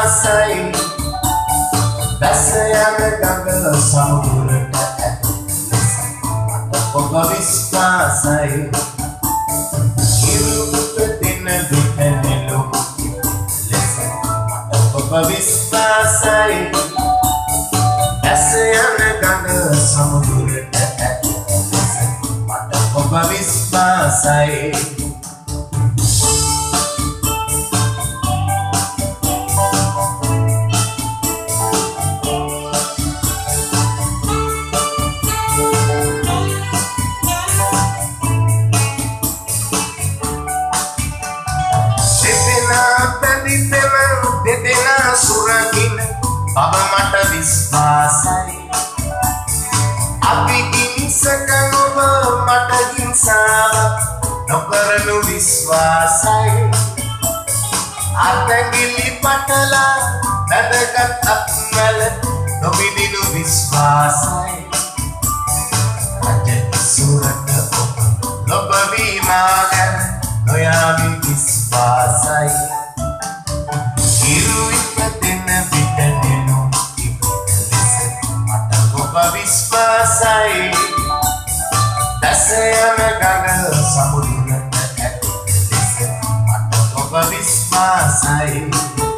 ආසයි. දැස යන ගඟල සමුරට. ඇත ඔබ විශ්වාසයි. ඉරුප දින දිතනෙලු ලෙස ඔබ විශ්වාසයි. දැස යන ගඟල සමුරට. ඇත ඔබ විශ්වාසයි. බව මට විශ්වාසයි. අපි හිංසක නොව මට හිංසාව නොකරනු විශ්වාසයි. අතගිලි පටලා වැදගත් අත්මල නොවිදිනු විශ්වාසයි. රජ සුරට ඔබ ලොබවීමා ගැන විශ්වාසයි දැසයන ගඟ සමුදුරට ඇත් ලෙස මට ඔබ විශ්වාසයි.